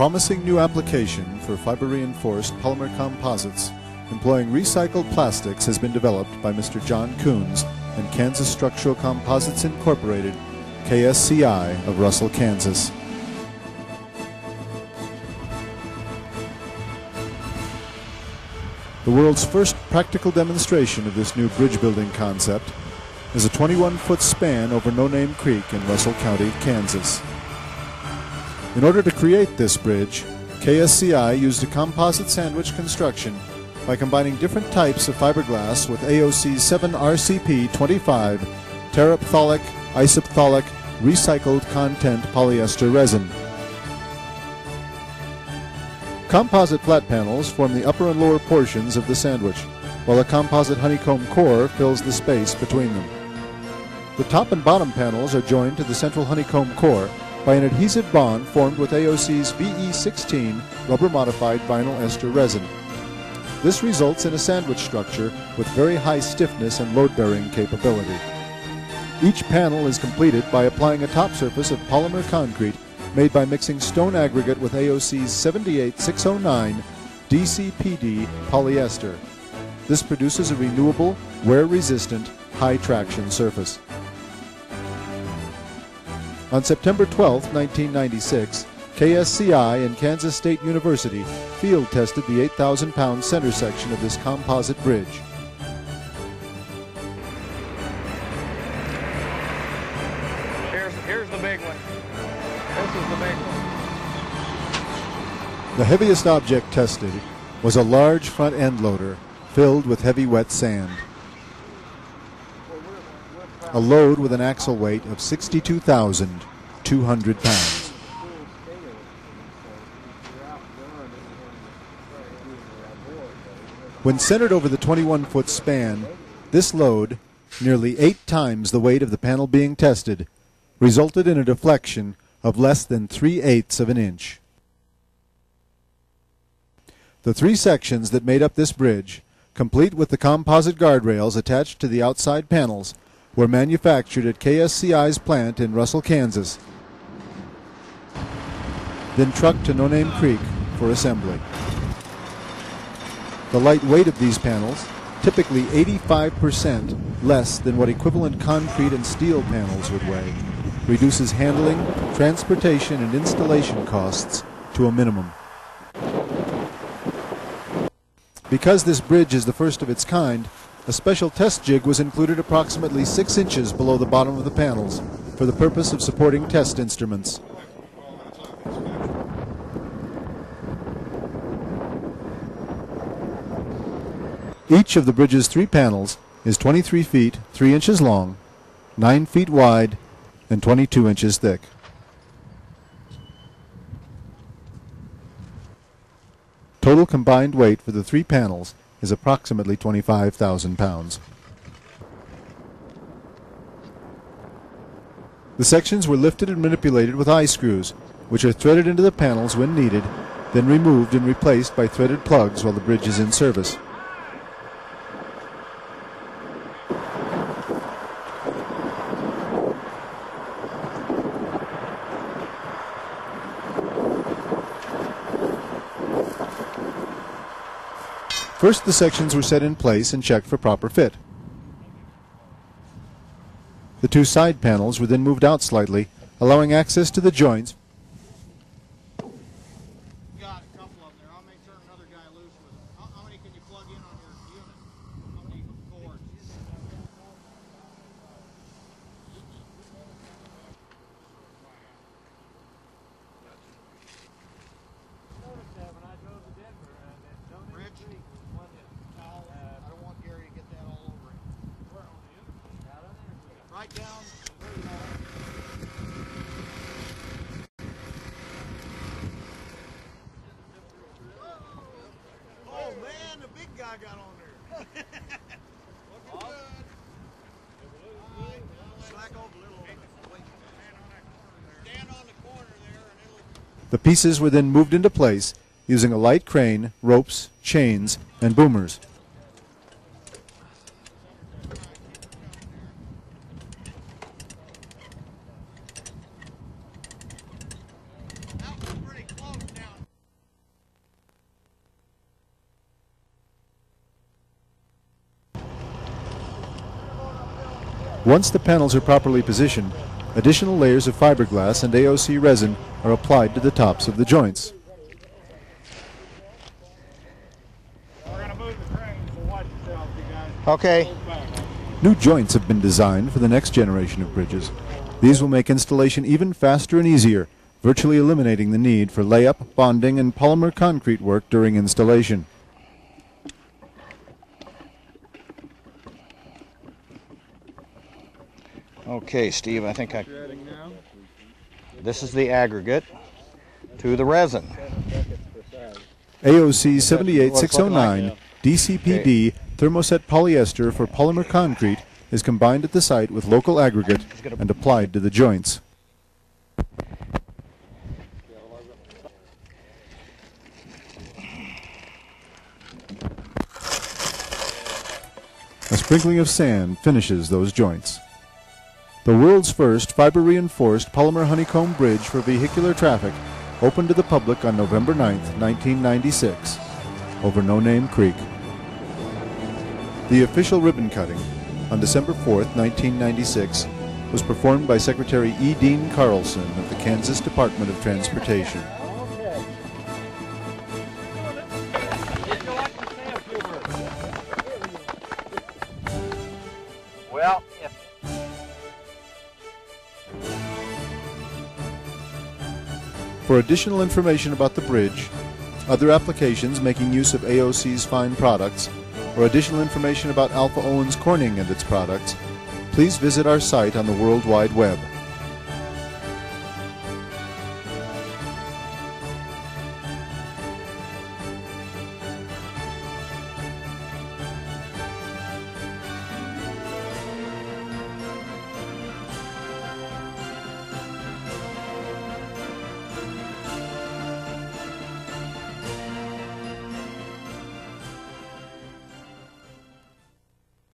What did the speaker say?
promising new application for fiber reinforced polymer composites employing recycled plastics has been developed by Mr. John Kunz and Kansas Structural Composites Incorporated, KSCI of Russell, Kansas. The world's first practical demonstration of this new bridge building concept is a 21 foot span over No Name Creek in Russell County, Kansas. In order to create this bridge, KSCI used a composite sandwich construction by combining different types of fiberglass with AOC's 7RCP25 terephthalic isophthalic recycled content polyester resin. Composite flat panels form the upper and lower portions of the sandwich, while a composite honeycomb core fills the space between them. The top and bottom panels are joined to the central honeycomb core by an adhesive bond formed with AOC's VE16 rubber modified vinyl ester resin. This results in a sandwich structure with very high stiffness and load-bearing capability. Each panel is completed by applying a top surface of polymer concrete made by mixing stone aggregate with AOC's 78609 DCPD polyester. This produces a renewable, wear-resistant, high-traction surface. On September 12, 1996, KSCI and Kansas State University field tested the 8,000 pound center section of this composite bridge. Here's, here's the big one. This is the big one. The heaviest object tested was a large front end loader filled with heavy wet sand. A load with an axle weight of 62,200 pounds. When centered over the 21 foot span, this load, nearly eight times the weight of the panel being tested, resulted in a deflection of less than three eighths of an inch. The three sections that made up this bridge, complete with the composite guardrails attached to the outside panels, were manufactured at KSCI's plant in Russell, Kansas, then trucked to No Name Creek for assembly. The light weight of these panels, typically 85% less than what equivalent concrete and steel panels would weigh, reduces handling, transportation, and installation costs to a minimum. Because this bridge is the first of its kind, a special test jig was included approximately 6 inches below the bottom of the panels for the purpose of supporting test instruments. Each of the bridge's three panels is 23 feet 3 inches long, 9 feet wide, and 22 inches thick. Total combined weight for the three panels is approximately 25,000 pounds. The sections were lifted and manipulated with eye screws, which are threaded into the panels when needed, then removed and replaced by threaded plugs while the bridge is in service. First, the sections were set in place and checked for proper fit. The two side panels were then moved out slightly, allowing access to the joints. Got a couple of them there. I'll make sure another guy loose with them. How, how many can you plug in on your unit? How many cords? Rich? No, I don't want Gary to get that all over him. Right down. Oh man, the big guy got on there. Looking good. The pieces were then moved into place using a light crane, ropes, chains, and boomers. Once the panels are properly positioned, additional layers of fiberglass and AOC resin are applied to the tops of the joints. We're gonna move the crane, so watch yourself, you guys. Okay. New joints have been designed for the next generation of bridges. These will make installation even faster and easier, virtually eliminating the need for layup, bonding, and polymer concrete work during installation. Okay, Steve, I think I. This is the aggregate to the resin. AOC 78609 DCPD thermoset polyester for polymer concrete is combined at the site with local aggregate and applied to the joints. A sprinkling of sand finishes those joints. The world's first fiber reinforced polymer honeycomb bridge for vehicular traffic opened to the public on November 9, 1996, over No Name Creek. The official ribbon cutting on December 4, 1996, was performed by Secretary E. Dean Carlson of the Kansas Department of Transportation. For additional information about the bridge, other applications making use of AOC's fine products, or additional information about Alpha Owens Corning and its products, please visit our site on the World Wide Web.